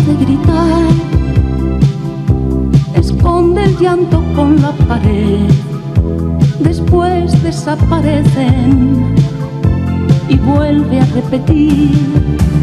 de gritar, esconde el llanto con la pared, después desaparecen y vuelve a repetir.